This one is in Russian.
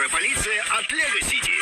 скорая полиция от Лего Сити.